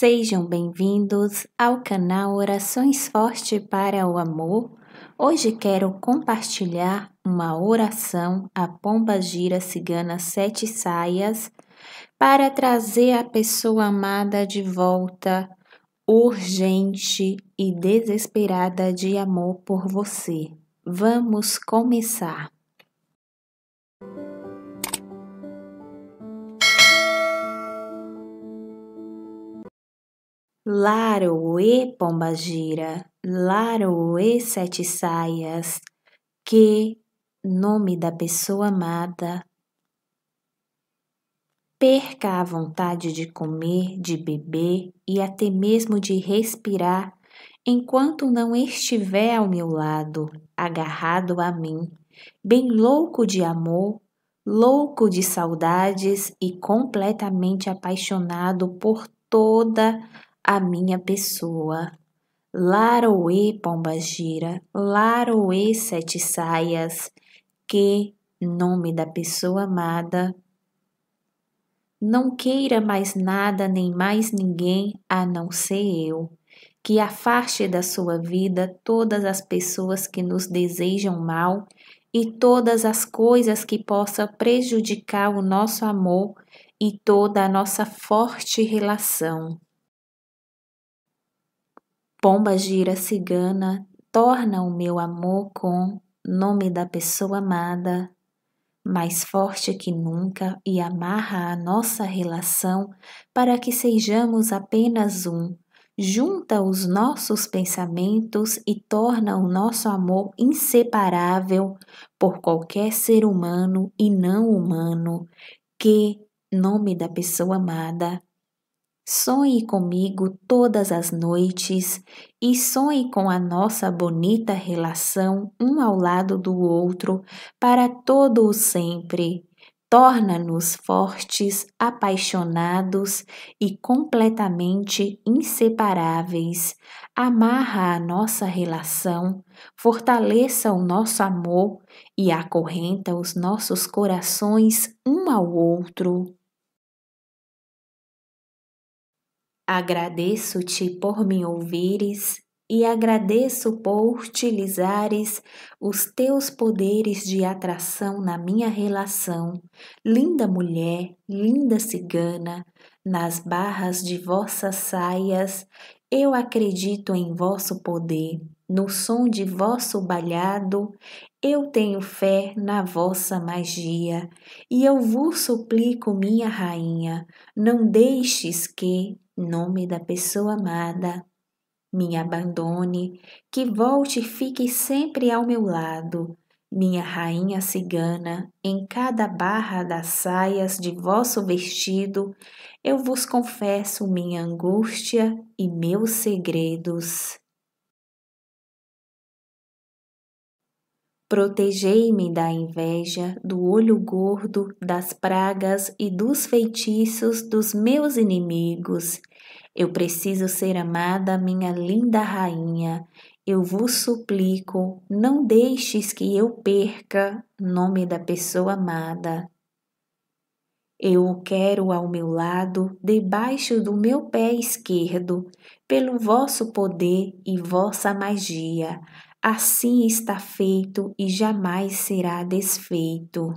Sejam bem-vindos ao canal Orações Forte para o Amor. Hoje quero compartilhar uma oração à pomba gira cigana sete saias para trazer a pessoa amada de volta, urgente e desesperada de amor por você. Vamos começar. Laroe pombagira, Laroe sete saias, que nome da pessoa amada. Perca a vontade de comer, de beber e até mesmo de respirar enquanto não estiver ao meu lado, agarrado a mim, bem louco de amor, louco de saudades e completamente apaixonado por toda a minha pessoa. Laroe pombagira, Laroe sete saias, que nome da pessoa amada. Não queira mais nada nem mais ninguém a não ser eu. Que afaste da sua vida todas as pessoas que nos desejam mal e todas as coisas que possam prejudicar o nosso amor e toda a nossa forte relação. Pomba gira cigana, torna o meu amor com nome da pessoa amada mais forte que nunca e amarra a nossa relação para que sejamos apenas um. Junta os nossos pensamentos e torna o nosso amor inseparável por qualquer ser humano e não humano, que, nome da pessoa amada, Sonhe comigo todas as noites e sonhe com a nossa bonita relação um ao lado do outro para todo o sempre. Torna-nos fortes, apaixonados e completamente inseparáveis. Amarra a nossa relação, fortaleça o nosso amor e acorrenta os nossos corações um ao outro. Agradeço-te por me ouvires e agradeço por utilizares os teus poderes de atração na minha relação. Linda mulher, linda cigana, nas barras de vossas saias, eu acredito em vosso poder. No som de vosso balhado, eu tenho fé na vossa magia, e eu vos suplico, minha rainha, não deixes que, nome da pessoa amada, me abandone, que volte e fique sempre ao meu lado, minha rainha cigana, em cada barra das saias de vosso vestido, eu vos confesso minha angústia e meus segredos. Protegei-me da inveja, do olho gordo, das pragas e dos feitiços dos meus inimigos. Eu preciso ser amada, minha linda rainha. Eu vos suplico, não deixes que eu perca nome da pessoa amada. Eu o quero ao meu lado, debaixo do meu pé esquerdo, pelo vosso poder e vossa magia. Assim está feito e jamais será desfeito.